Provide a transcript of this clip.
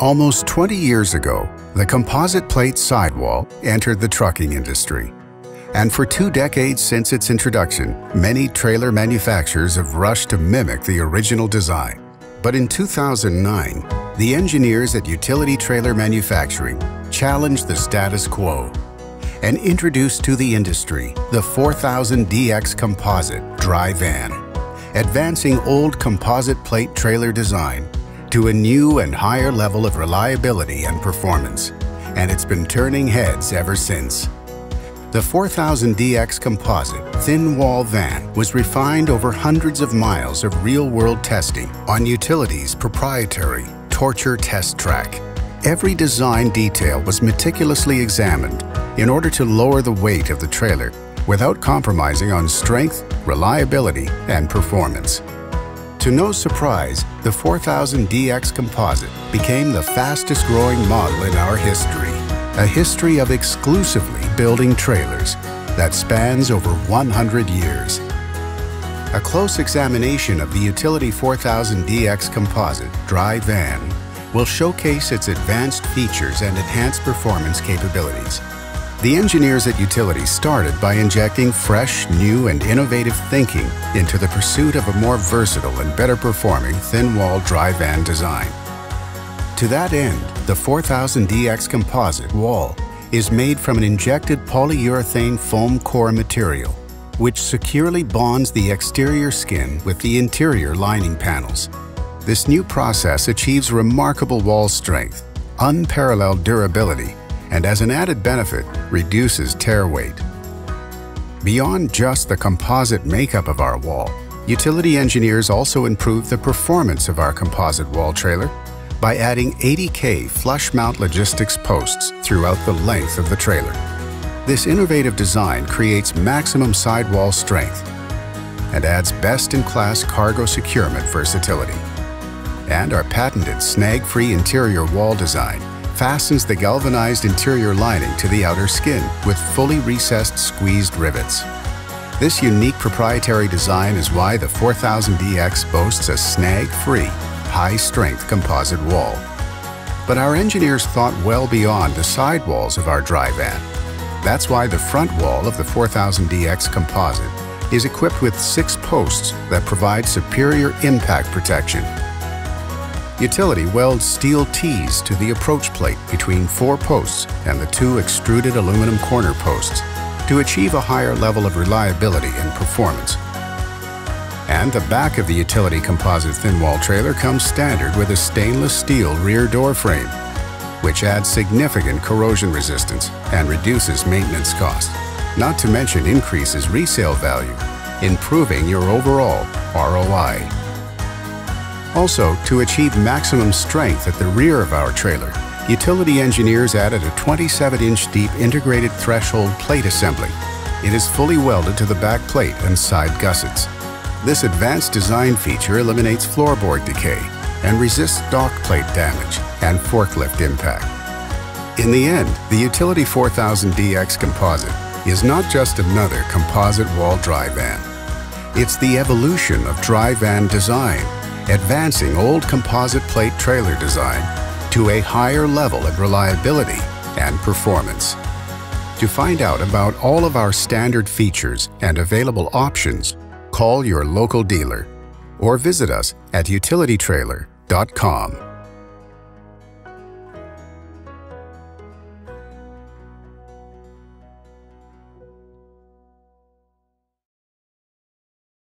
Almost 20 years ago, the composite plate sidewall entered the trucking industry. And for two decades since its introduction, many trailer manufacturers have rushed to mimic the original design. But in 2009, the engineers at Utility Trailer Manufacturing challenged the status quo and introduced to the industry the 4000DX Composite Dry Van, advancing old composite plate trailer design to a new and higher level of reliability and performance, and it's been turning heads ever since. The 4000DX Composite thin wall van was refined over hundreds of miles of real-world testing on Utility's proprietary Torture Test Track. Every design detail was meticulously examined in order to lower the weight of the trailer without compromising on strength, reliability, and performance. To no surprise, the 4000DX Composite became the fastest growing model in our history. A history of exclusively building trailers that spans over 100 years. A close examination of the Utility 4000DX Composite dry van will showcase its advanced features and enhanced performance capabilities. The engineers at Utility started by injecting fresh, new, and innovative thinking into the pursuit of a more versatile and better performing thin-wall dry van design. To that end, the 4000DX composite wall is made from an injected polyurethane foam core material, which securely bonds the exterior skin with the interior lining panels. This new process achieves remarkable wall strength, unparalleled durability, and as an added benefit, reduces tare weight. Beyond just the composite makeup of our wall, utility engineers also improve the performance of our composite wall trailer by adding 80K flush mount logistics posts throughout the length of the trailer. This innovative design creates maximum sidewall strength and adds best-in-class cargo securement versatility. And our patented snag-free interior wall design fastens the galvanized interior lining to the outer skin with fully recessed squeezed rivets. This unique proprietary design is why the 4000DX boasts a snag-free, high-strength composite wall. But our engineers thought well beyond the sidewalls of our dry van. That's why the front wall of the 4000DX composite is equipped with six posts that provide superior impact protection Utility welds steel T's to the approach plate between four posts and the two extruded aluminum corner posts to achieve a higher level of reliability and performance. And the back of the utility composite thin wall trailer comes standard with a stainless steel rear door frame, which adds significant corrosion resistance and reduces maintenance cost, not to mention increases resale value, improving your overall ROI. Also, to achieve maximum strength at the rear of our trailer, utility engineers added a 27-inch deep integrated threshold plate assembly. It is fully welded to the back plate and side gussets. This advanced design feature eliminates floorboard decay and resists dock plate damage and forklift impact. In the end, the Utility 4000DX Composite is not just another composite wall dry van. It's the evolution of dry van design advancing old composite plate trailer design to a higher level of reliability and performance. To find out about all of our standard features and available options, call your local dealer or visit us at utilitytrailer.com.